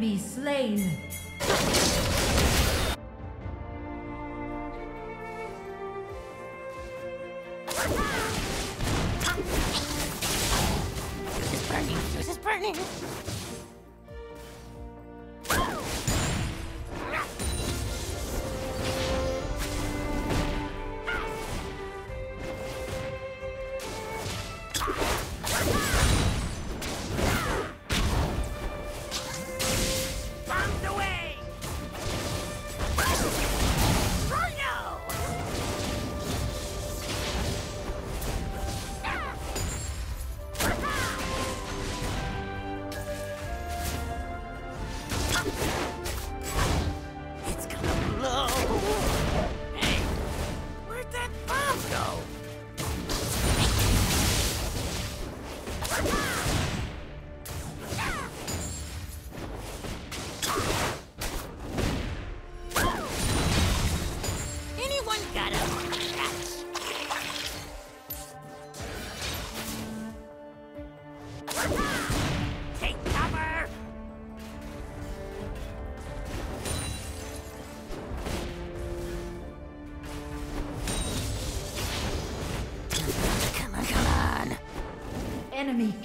Enemy slain.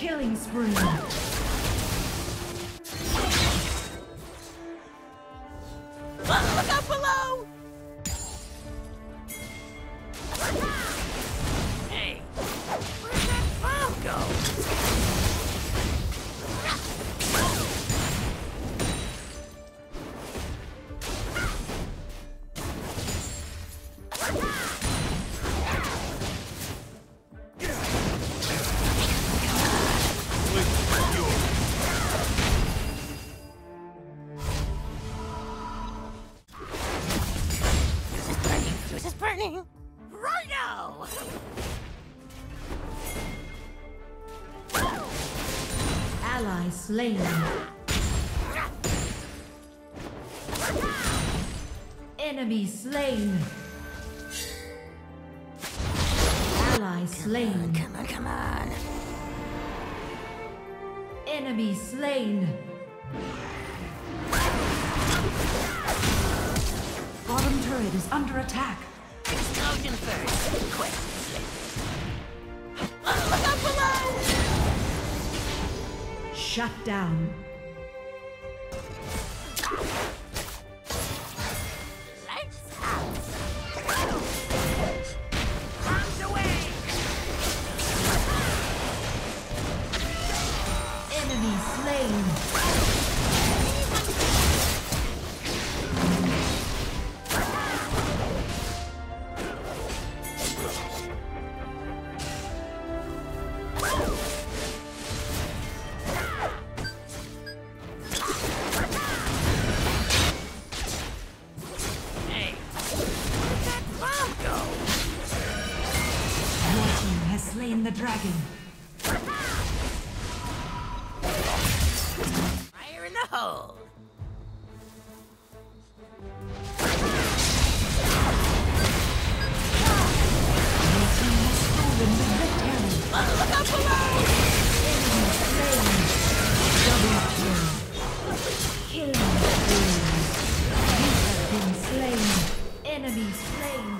Killing spree. Slain. Enemy slain. Ally slain. Come on, come on! Enemy slain. Bottom turret is under attack. Explosion first! Quick! Shut down. Team has slain the dragon. Fire in the hole! Your team has stolen the victory. Oh, look out below! Enemy slain. Double kill. Killing spree. You have been slain. Enemy slain.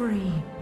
spree.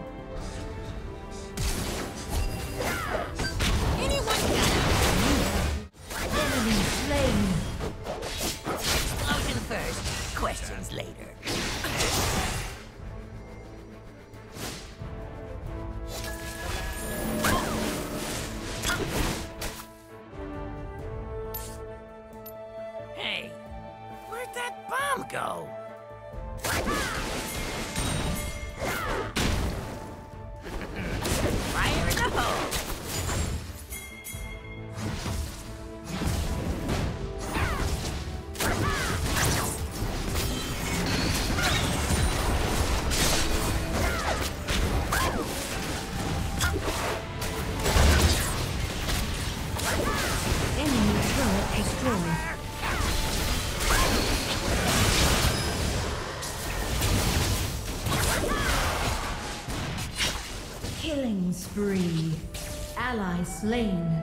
ally slain.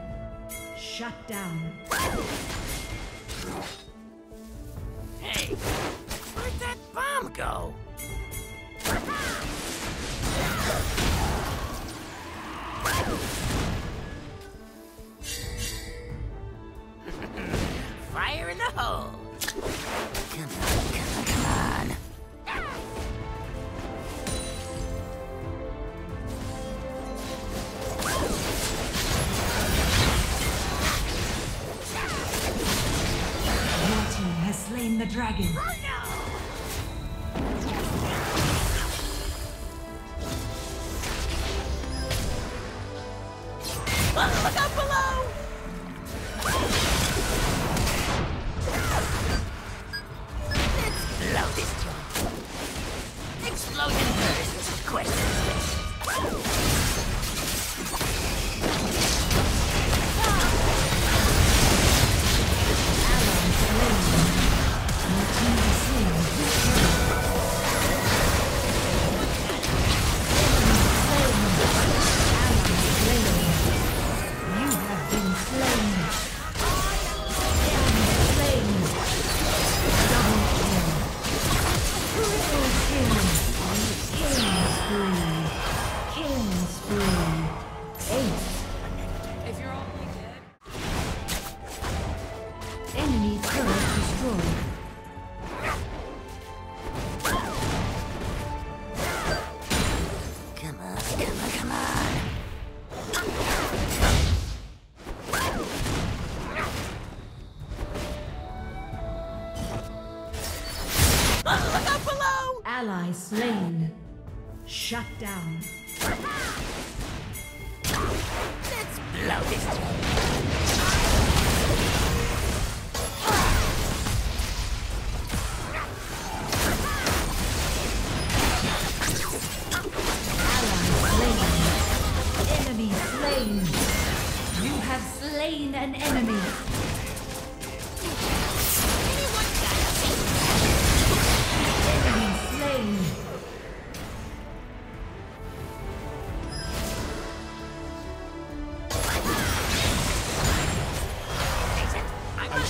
Shut down. Hey, where'd that bomb go? the dragon. Shut down.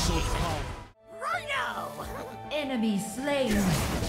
Right now! Enemy slain!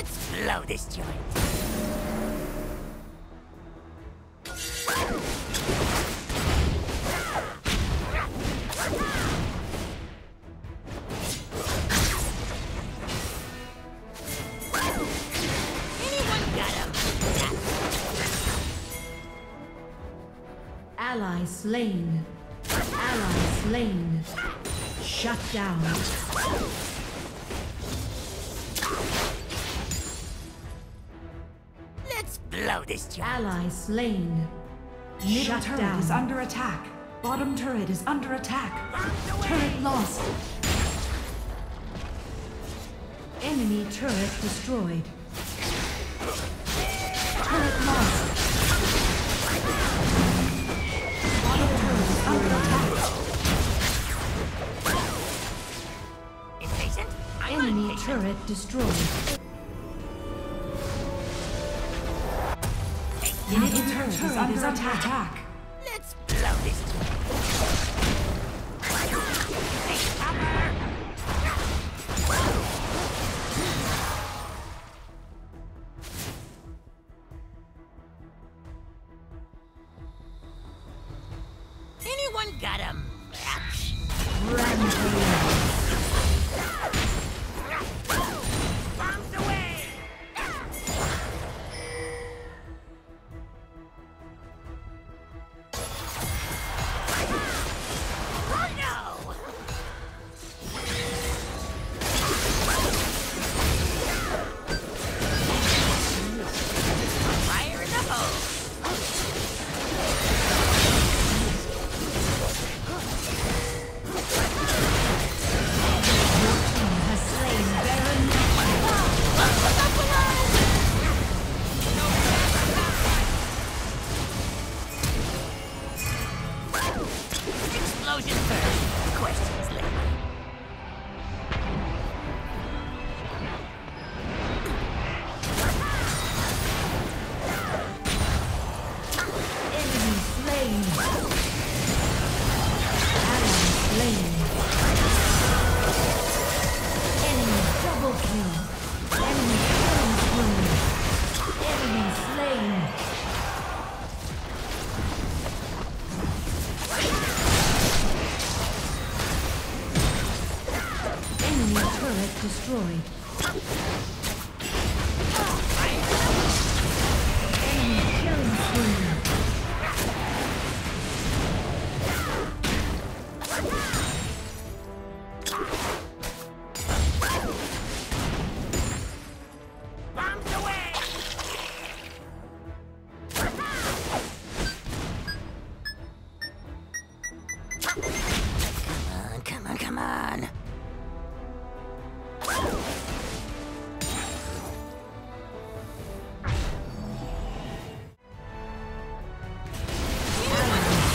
Let's blow this joint. Blow this joint. Ally slain. Middle Shut turret down. is under attack. Bottom turret is under attack. Turret lost. Enemy turret destroyed. Turret lost. Bottom turret is under attack. Impatient? Enemy turret destroyed. Middle turret is under attack. Let's blow this joint. Take cover! Anyone got him? Rampage.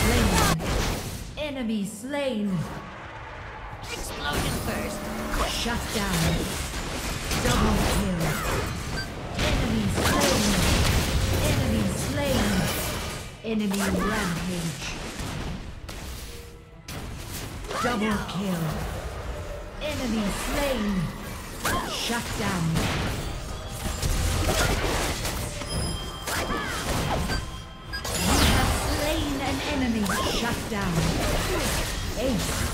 Slain. Enemy slain. Explosion first. Quick. Shut down. Double kill. Enemy slain. Enemy slain. Enemy rampage. Double kill. Enemy slain. Shut down. Enemy. Shut down. Ace.